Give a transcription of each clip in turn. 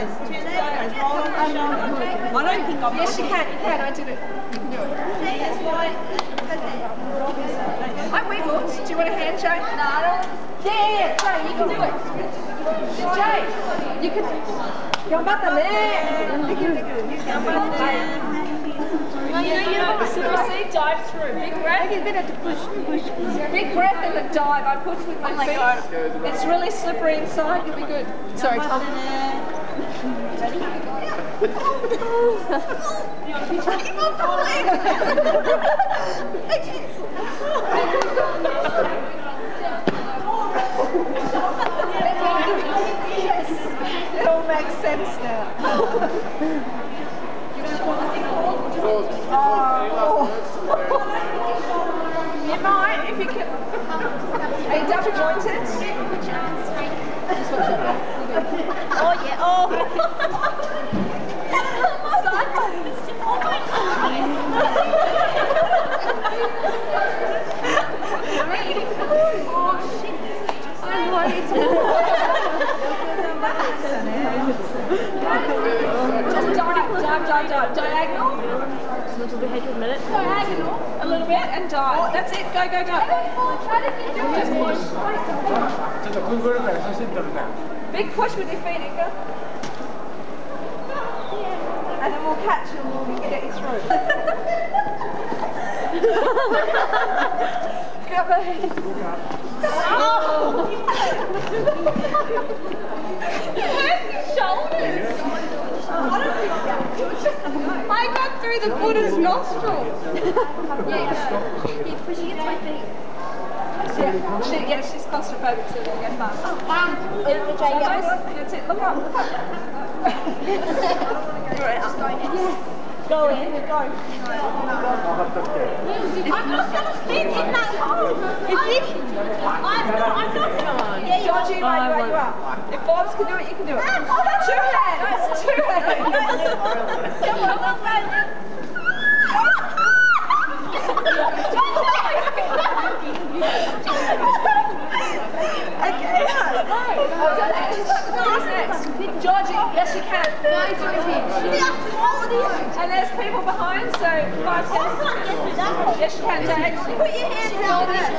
You might, Turn Jay? sideways. Turn sideways. Roll on the shoulder. I don't think I've Yes, you can. You can. I did it. You can do it. That's why. I wiggled. Do you want a hand, Jay? No, I don't. Yeah, yeah. Jay, you can do it. Jay, you can. Gambattale. No, you know, you to see dive through. Big breath. Push push big breath and a dive. I push with my oh feet. It's really slippery inside. You'll be good. Sorry, Tom. If you can. Are you double jointed? Oh, yeah. Oh. 거의 Just dive, dive, dive, dive, diagonal. Just the head a minute. Diagonal, a little bit, and dive. That's it. Go, go, go. Just push. Big push with your feet, Inga. And then we'll catch you when we get it through. Grab her hand. Oh! Where's his shoulders? I got through the Buddha's nostrils. yeah, pushing it to my feet. Yeah, she, yeah she's claustrophobic too. We'll get fast. Oh, bam! That's it. Look up, look up. Right, I'm going. Go in, go. I'm not going to fit in that hole. Is it? I'm not, I'm not. going. on. Yeah, you are, you are, you you are. If Bob's can do it, you can do it. That's two hands. That's two hands. Come on, let's. Can. And there's people behind, so five seconds. Yes you can, Jay. Put your hands out there.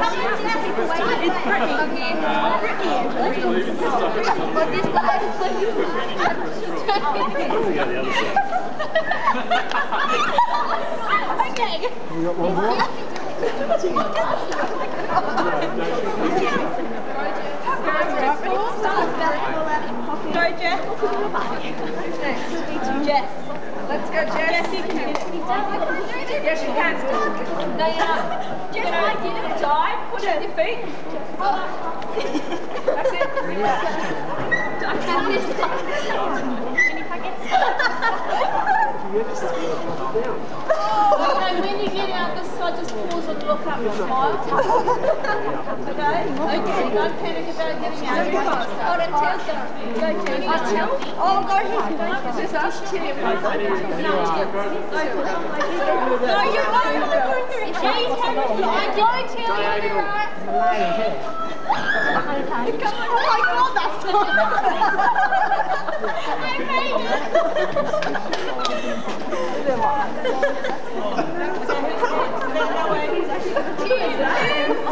Time block Okay. We got one more? Go, Jeff. Jess. Let's go, Jess. Yes, you can. No, you're not. You're gonna get it, dive, put on your feet. That's it. Okay, when you get out this side, just pause and look up and smile. Don't panic about getting out. Oh, then Tell's going to go to Oh, Tell? Oh, go ahead. It's just us two. No, you're not going to go through. Jay's having to I go Tell, you're right. Come on, oh my god, that's I made it. Cheers.